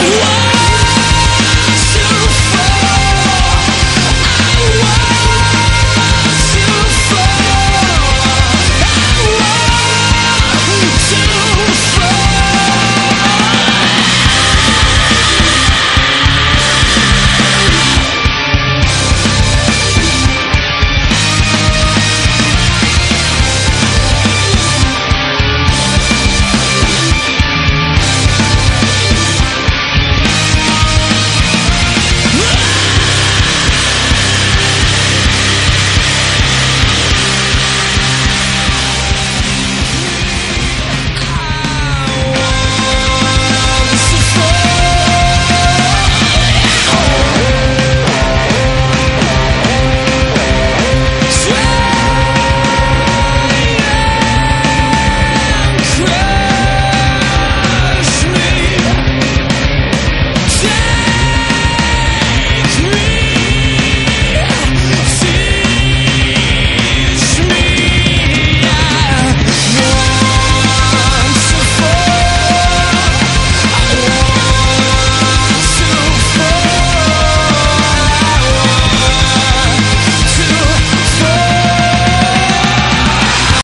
Whoa!